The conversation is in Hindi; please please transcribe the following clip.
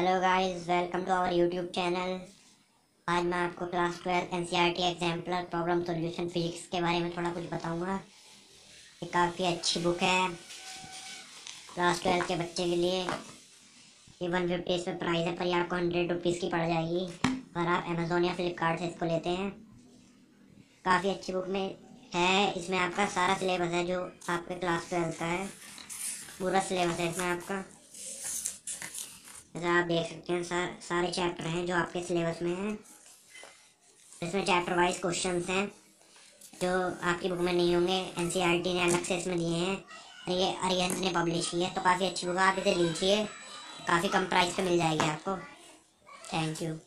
Hello guys welcome to our YouTube channel आज मैं आपको class twelfth N C R T exemplar problem solution physics के बारे में थोड़ा कुछ बताऊँगा। ये काफ़ी अच्छी बुक है। क्लास ट्वेल्थ के बच्चे के लिए ये वन फिफ्टी इसमें प्राइस है, पर ये आपको हंड्रेड रुपीज़ की पड़ जाएगी। अगर आप अमेज़ोन या फ्लिपकार्ट से इसको लेते हैं। काफ़ी अच्छी बुक में है। इसमें आपका सारा सिलेबस है जो आपके क्लास ट्वेल्थ का है। पूरा सिलेबस है इसमें आपका। जैसे आप देख सकते हैं सर सारे चैप्टर हैं जो आपके सिलेबस में हैं। इसमें चैप्टर वाइज क्वेश्चन हैं, जो आपकी बुक में नहीं होंगे। एनसीईआरटी ने अलग से इसमें दिए हैं, और ये अरियंस ने पब्लिश की है तो काफ़ी अच्छी बुक आप इसे लीजिए, काफ़ी कम प्राइस पर मिल जाएगी आपको। Thank you